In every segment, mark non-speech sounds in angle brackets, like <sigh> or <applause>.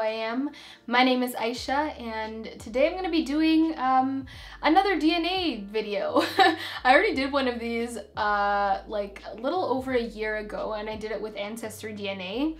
I am. My name is Aysha and today I'm going to be doing um, another DNA video. <laughs> I already did one of these uh, like a little over a year ago and I did it with Ancestry DNA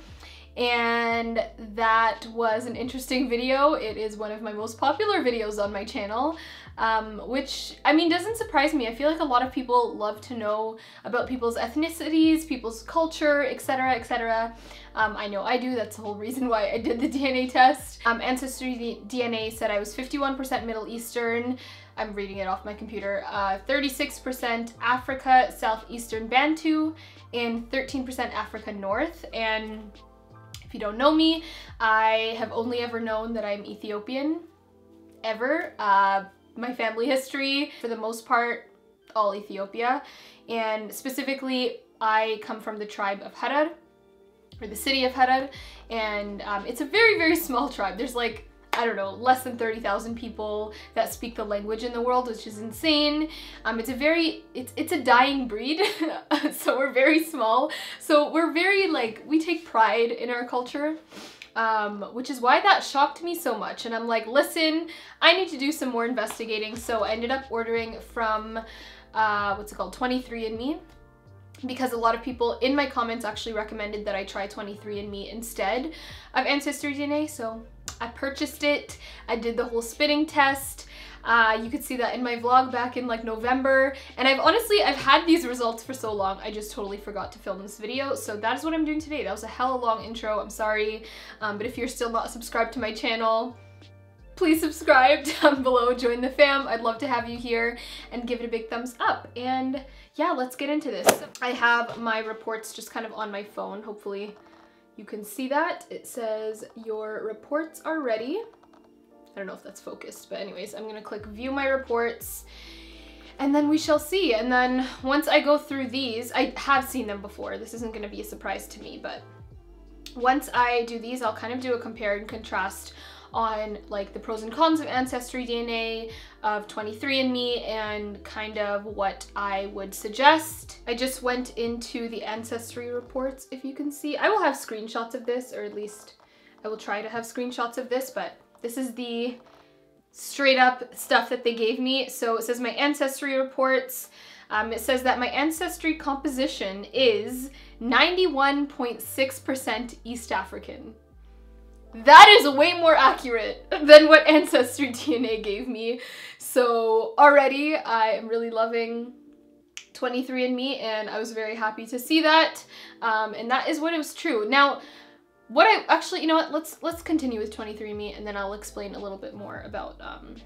and that was an interesting video. It is one of my most popular videos on my channel, um, which, I mean, doesn't surprise me. I feel like a lot of people love to know about people's ethnicities, people's culture, etc, etc. Um, I know I do, that's the whole reason why I did the <laughs> DNA test. Um, Ancestry DNA said I was 51% Middle Eastern, I'm reading it off my computer, 36% uh, Africa, Southeastern Bantu, and 13% Africa North, and if you don't know me, I have only ever known that I'm Ethiopian, ever. Uh, my family history, for the most part, all Ethiopia. And specifically, I come from the tribe of Harar, or the city of Harar, and um, it's a very, very small tribe. There's like I don't know, less than 30,000 people that speak the language in the world, which is insane. Um, it's a very, it's, it's a dying breed, <laughs> so we're very small. So we're very like, we take pride in our culture. Um, which is why that shocked me so much. And I'm like, listen, I need to do some more investigating. So I ended up ordering from, uh, what's it called, 23andMe because a lot of people in my comments actually recommended that I try 23andMe instead of Ancestry DNA. So I purchased it. I did the whole spitting test. Uh, you could see that in my vlog back in like November. And I've honestly, I've had these results for so long, I just totally forgot to film this video. So that is what I'm doing today. That was a hella long intro, I'm sorry. Um, but if you're still not subscribed to my channel, please subscribe <laughs> down below, join the fam. I'd love to have you here and give it a big thumbs up. And yeah, let's get into this. I have my reports just kind of on my phone, hopefully you can see that. It says your reports are ready. I don't know if that's focused, but anyways, I'm gonna click view my reports and then we shall see. And then once I go through these, I have seen them before. This isn't gonna be a surprise to me, but once I do these, I'll kind of do a compare and contrast on like the pros and cons of Ancestry DNA, of 23andMe, and kind of what I would suggest. I just went into the Ancestry reports, if you can see. I will have screenshots of this, or at least I will try to have screenshots of this, but this is the straight up stuff that they gave me. So it says my Ancestry reports. Um, it says that my Ancestry composition is 91.6% East African. That is way more accurate <laughs> than what Ancestry <laughs> DNA gave me. So already I am really loving 23andMe and I was very happy to see that. Um, and that is what it was true. Now, what I actually, you know what, let's let's continue with 23andMe and then I'll explain a little bit more about um,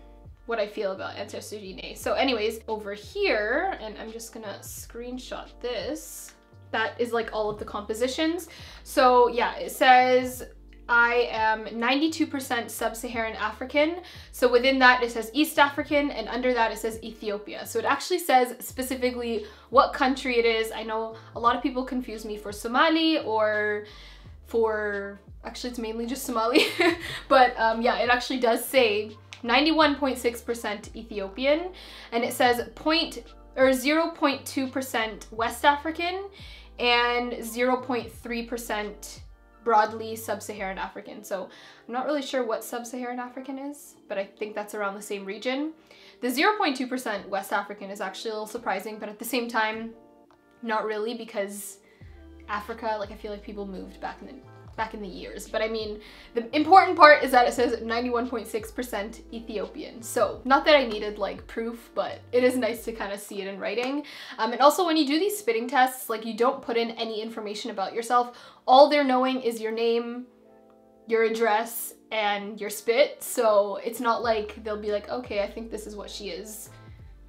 what I feel about Ancestry DNA. So anyways, over here, and I'm just gonna screenshot this, that is like all of the compositions. So yeah, it says I am 92% sub-Saharan African. So within that it says East African and under that it says Ethiopia. So it actually says specifically what country it is. I know a lot of people confuse me for Somali or for, actually it's mainly just Somali. <laughs> but um, yeah, it actually does say 91.6% Ethiopian and it says point or 0.2% West African and 0.3% broadly sub-Saharan African. So I'm not really sure what sub-Saharan African is, but I think that's around the same region. The 0.2% West African is actually a little surprising, but at the same time, not really because Africa, like I feel like people moved back in the back in the years. But I mean, the important part is that it says 91.6% Ethiopian. So not that I needed like proof, but it is nice to kind of see it in writing. Um, and also when you do these spitting tests, like you don't put in any information about yourself. All they're knowing is your name, your address, and your spit. So it's not like they'll be like, okay, I think this is what she is.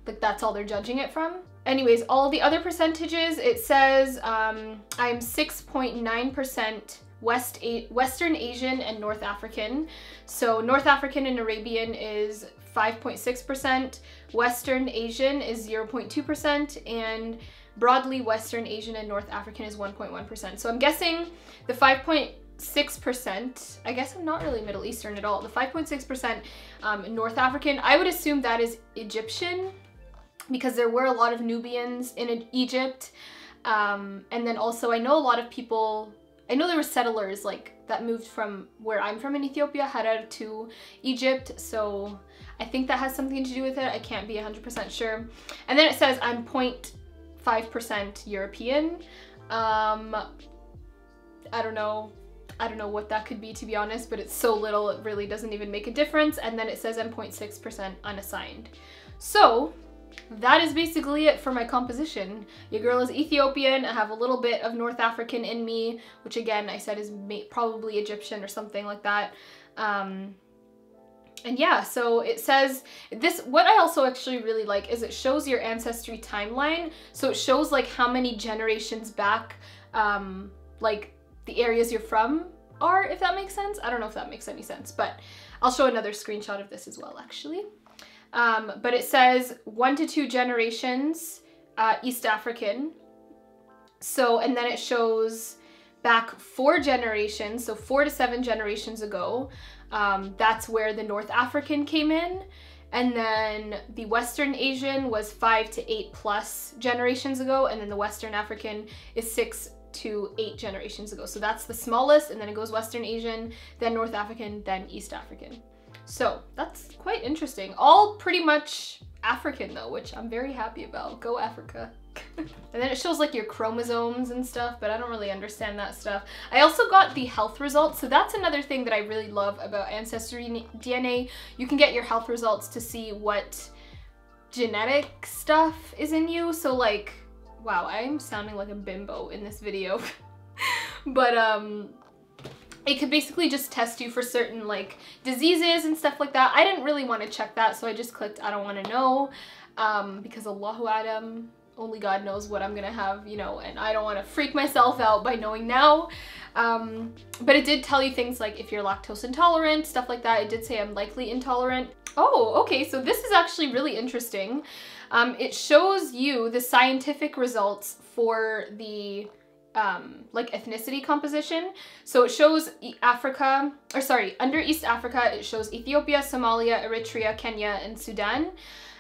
Like that's all they're judging it from. Anyways, all the other percentages, it says um, I'm 6.9% West A Western Asian and North African. So North African and Arabian is 5.6%, Western Asian is 0.2%, and broadly Western Asian and North African is 1.1%. So I'm guessing the 5.6%, I guess I'm not really Middle Eastern at all, the 5.6% um, North African, I would assume that is Egyptian because there were a lot of Nubians in Egypt. Um, and then also I know a lot of people I know there were settlers like that moved from where I'm from in Ethiopia, Harar to Egypt. So I think that has something to do with it. I can't be 100% sure. And then it says I'm 0.5% European. Um, I don't know. I don't know what that could be to be honest, but it's so little it really doesn't even make a difference. And then it says I'm 0.6% unassigned. So that is basically it for my composition. Your girl is Ethiopian. I have a little bit of North African in me, which again I said is probably Egyptian or something like that. Um, and yeah, so it says this, what I also actually really like is it shows your ancestry timeline. So it shows like how many generations back, um, like the areas you're from are, if that makes sense. I don't know if that makes any sense, but I'll show another screenshot of this as well, actually. Um, but it says one to two generations uh, East African. So, and then it shows back four generations, so four to seven generations ago. Um, that's where the North African came in. And then the Western Asian was five to eight plus generations ago. And then the Western African is six to eight generations ago. So that's the smallest. And then it goes Western Asian, then North African, then East African. So that's quite interesting. All pretty much African though, which I'm very happy about. Go Africa. <laughs> and then it shows like your chromosomes and stuff, but I don't really understand that stuff. I also got the health results, so that's another thing that I really love about Ancestry DNA. You can get your health results to see what genetic stuff is in you. So like, wow, I'm sounding like a bimbo in this video. <laughs> but um, it could basically just test you for certain like diseases and stuff like that. I didn't really want to check that, so I just clicked I don't want to know um, because Allahu A'lam, only God knows what I'm gonna have, you know, and I don't want to freak myself out by knowing now. Um, but it did tell you things like if you're lactose intolerant, stuff like that. It did say I'm likely intolerant. Oh, okay, so this is actually really interesting. Um, it shows you the scientific results for the um, like ethnicity composition. So it shows Africa, or sorry, under East Africa, it shows Ethiopia, Somalia, Eritrea, Kenya, and Sudan.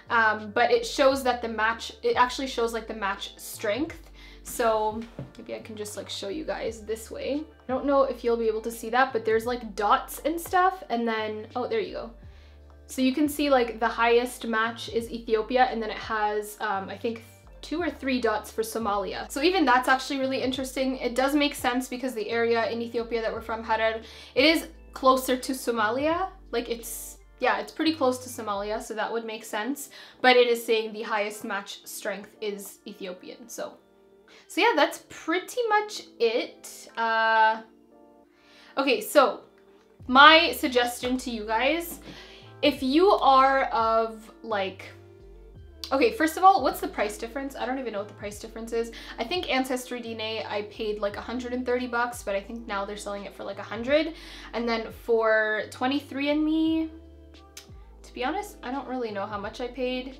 Um, but it shows that the match, it actually shows like the match strength. So maybe I can just like show you guys this way. I don't know if you'll be able to see that, but there's like dots and stuff. And then, oh, there you go. So you can see like the highest match is Ethiopia and then it has, um, I think two or three dots for Somalia. So even that's actually really interesting. It does make sense because the area in Ethiopia that we're from, Harar, it is closer to Somalia. Like it's, yeah, it's pretty close to Somalia, so that would make sense. But it is saying the highest match strength is Ethiopian, so. So yeah, that's pretty much it. Uh, okay, so my suggestion to you guys, if you are of like Okay, first of all, what's the price difference? I don't even know what the price difference is. I think Ancestry DNA, I paid like 130 bucks, but I think now they're selling it for like 100. And then for 23andMe, to be honest, I don't really know how much I paid,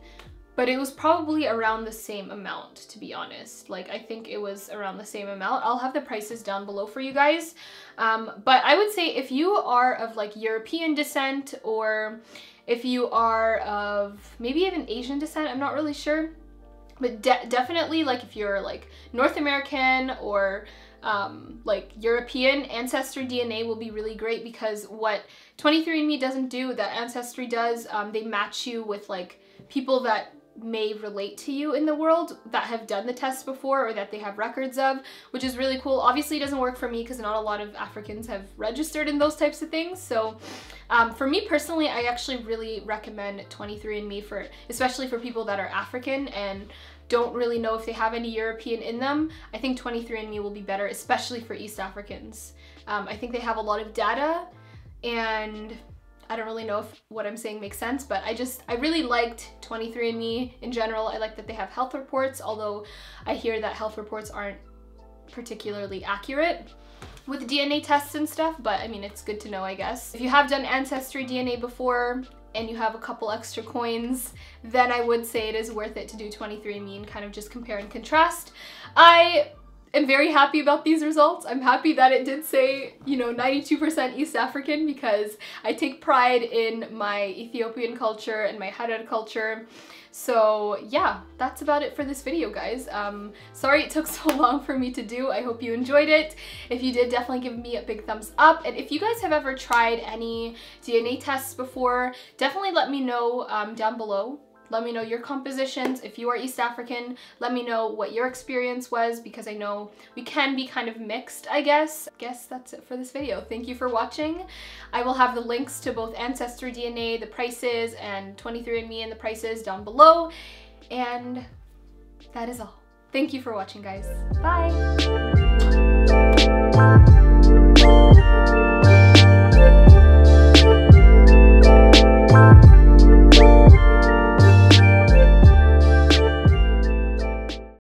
but it was probably around the same amount, to be honest. Like, I think it was around the same amount. I'll have the prices down below for you guys. Um, but I would say if you are of like European descent or if you are of maybe even Asian descent, I'm not really sure. But de definitely like if you're like North American or um, like European ancestry DNA will be really great because what 23andMe doesn't do that Ancestry does, um, they match you with like people that may relate to you in the world that have done the test before or that they have records of, which is really cool. Obviously it doesn't work for me because not a lot of Africans have registered in those types of things. So um, for me personally, I actually really recommend 23andMe for, especially for people that are African and don't really know if they have any European in them. I think 23andMe will be better, especially for East Africans. Um, I think they have a lot of data and I don't really know if what I'm saying makes sense, but I just, I really liked 23andMe in general. I like that they have health reports, although I hear that health reports aren't particularly accurate with DNA tests and stuff, but I mean, it's good to know, I guess. If you have done Ancestry DNA before and you have a couple extra coins, then I would say it is worth it to do 23andMe and kind of just compare and contrast. I am very happy about these results. I'm happy that it did say, you know, 92% East African because I take pride in my Ethiopian culture and my Harar culture. So yeah, that's about it for this video, guys. Um, sorry it took <laughs> so long for me to do. I hope you enjoyed it. If you did, definitely give me a big thumbs up. And if you guys have ever tried any DNA tests before, definitely let me know um, down below let me know your compositions. If you are East African, let me know what your experience was because I know we can be kind of mixed, I guess. I guess that's it for this video. Thank you for watching. I will have the links to both Ancestry DNA, the prices, and 23andMe and the prices down below. And that is all. Thank you for watching, guys. Bye!